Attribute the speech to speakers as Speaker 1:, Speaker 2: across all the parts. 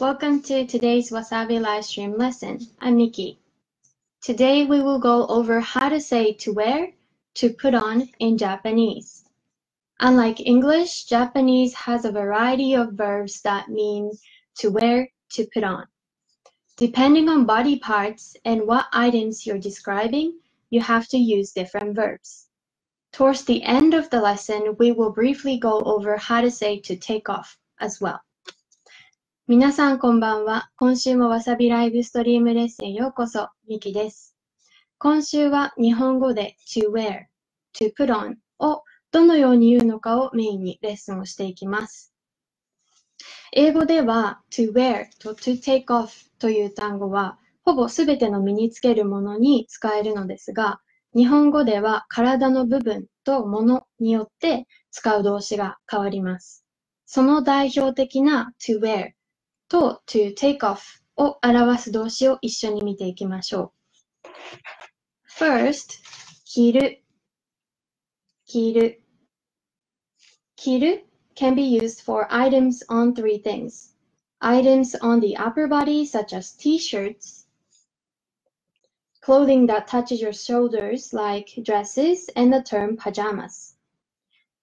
Speaker 1: Welcome to today's Wasabi live stream lesson. I'm Miki. Today we will go over how to say to wear, to put on in Japanese. Unlike English, Japanese has a variety of verbs that mean to wear, to put on. Depending on body parts and what items you're describing, you have to use different verbs. Towards the end of the lesson, we will briefly go over how to say to take off as well. 皆さんこんばんは。今週もわさびライブストリームレッスンへようこそ、ミキです。今週は日本語で to wear, to put on をどのように言うのかをメインにレッスンをしていきます。英語では to wear と to take off という単語はほぼすべての身につけるものに使えるのですが、日本語では体の部分とものによって使う動詞が変わります。その代表的な to wear と to take off を表す動詞を一緒に見ていきましょう。First, 着る、着る。着る can be used for items on three things. Items on the upper body, such as t-shirts, clothing that touches your shoulders, like dresses, and the term pajamas.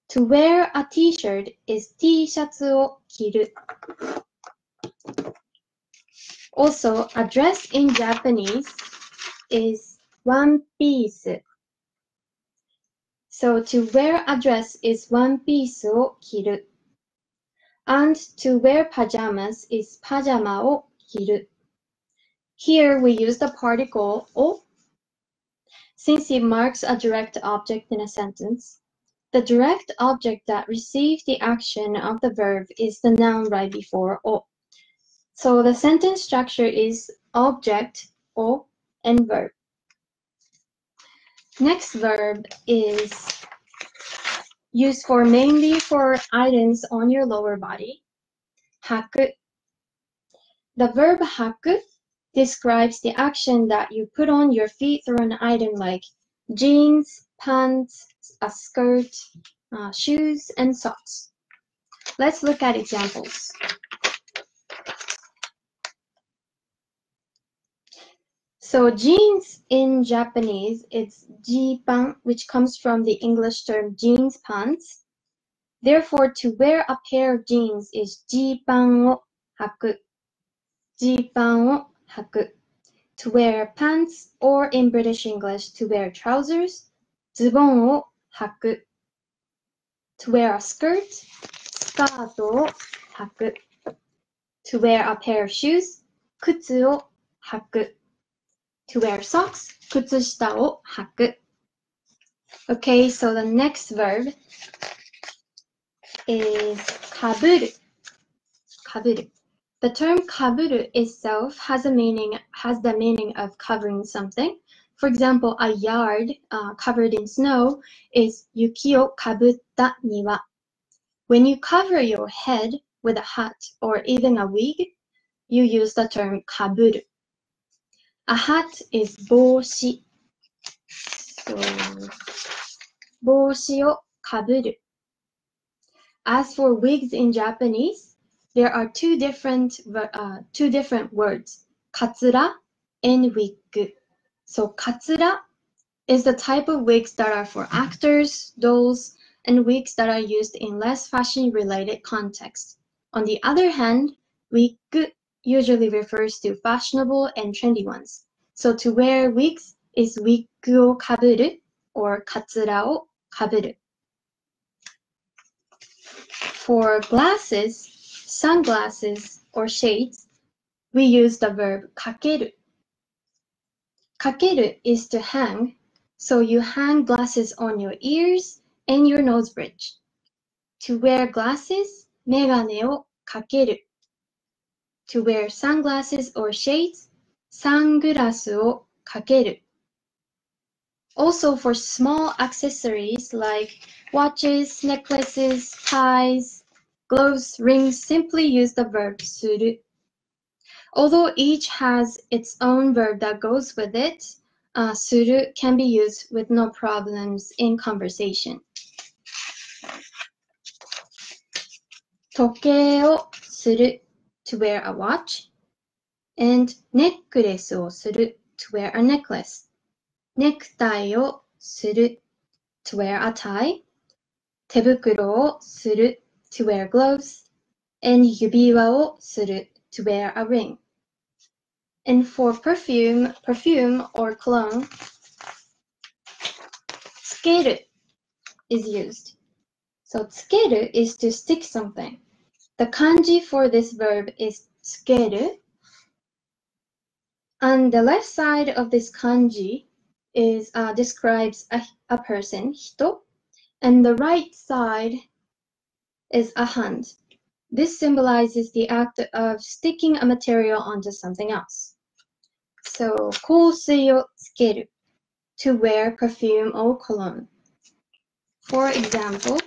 Speaker 1: To wear a t-shirt is t-shirts を着る。 Also, a dress in Japanese is one piece. So to wear a dress is one piece を着る。And to wear pajamas is パジャマを着る。Here we use the particle を since it marks a direct object in a sentence. The direct object that receives the action of the verb is the noun right before を。 So the sentence structure is object or and verb. Next verb is used for mainly for items on your lower body. Haku. The verb haku describes the action that you put on your feet through an item like jeans, pants, a skirt, uh, shoes, and socks. Let's look at examples. So jeans in Japanese, it's jipan, which comes from the English term jeans pants. Therefore, to wear a pair of jeans is jipan o haku. Jipan. To wear pants, or in British English, to wear trousers, zubon o haku. To wear a skirt, skirt o haku. To wear a pair of shoes, kutsu o haku to wear socks, 靴下を履く. Okay, so the next verb is かぶる。かぶる. The term かぶる itself has a meaning has the meaning of covering something. For example, a yard uh, covered in snow is 雪をかぶった庭. When you cover your head with a hat or even a wig, you use the term かぶる. A hat is 帽子。So, 帽子をかぶる。As for wigs in Japanese, there are two different uh, two different words, katsura and wig. So katsura is the type of wigs that are for actors, dolls, and wigs that are used in less fashion-related contexts. On the other hand, wig usually refers to fashionable and trendy ones. So to wear wigs is wig o kaburu or katsura o kaburu. For glasses, sunglasses, or shades, we use the verb kakeru. Kakeru is to hang, so you hang glasses on your ears and your nose bridge. To wear glasses, megane o kakeru To wear sunglasses or shades, サングラスをかける. Also for small accessories like watches, necklaces, ties, gloves, rings, simply use the verb する. Although each has its own verb that goes with it, uh, する can be used with no problems in conversation. 時計をする to wear a watch, and ネックレスをする to wear a necklace. ネクタイをする to wear a tie. 手袋をする to wear gloves. And 指輪をする to wear a ring. And for perfume, perfume or cologne, つける is used. So つける is to stick something. The kanji for this verb is つける on the left side of this kanji is uh, describes a, a person, hito, and the right side is a hand. This symbolizes the act of sticking a material onto something else. So, 香水をつける to wear perfume or cologne. For example,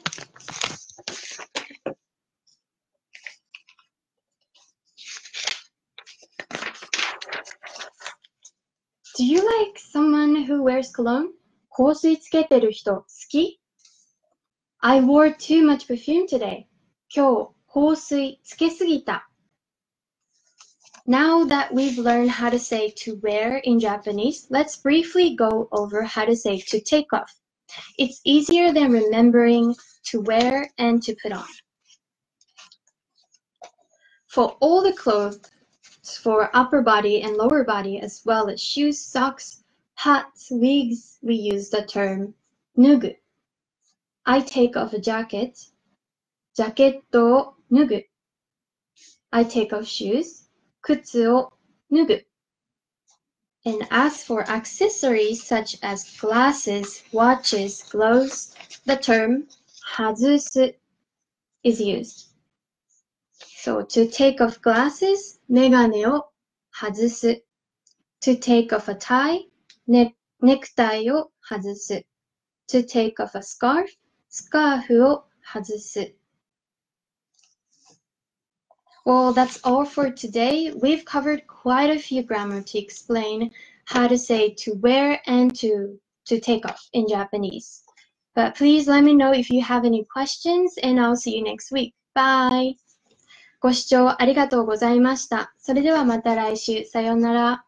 Speaker 1: Do you like someone who wears cologne? 香水つけてる人好き ?I wore too much perfume today. 今日香水つけすぎた。Now that we've learned how to say to wear in Japanese, let's briefly go over how to say to take off. It's easier than remembering to wear and to put on. For all the clothes for upper body and lower body, as well as shoes, socks, hats, wigs, we use the term nugu. I take off a jacket, jacket nugu. I take off shoes, kutsu o nugu. And as for accessories such as glasses, watches, gloves, the term hazusu is used. So to take off glasses, メガネを外す。to take off a tie, ネネクタイを外す。to take off a scarf, スカーフを外す。Well, that's all for today. We've covered quite a few grammar to explain how to say to wear and to to take off in Japanese. But please let me know if you have any questions and I'll see you next week. Bye! ご視聴ありがとうございました。それではまた来週。さようなら。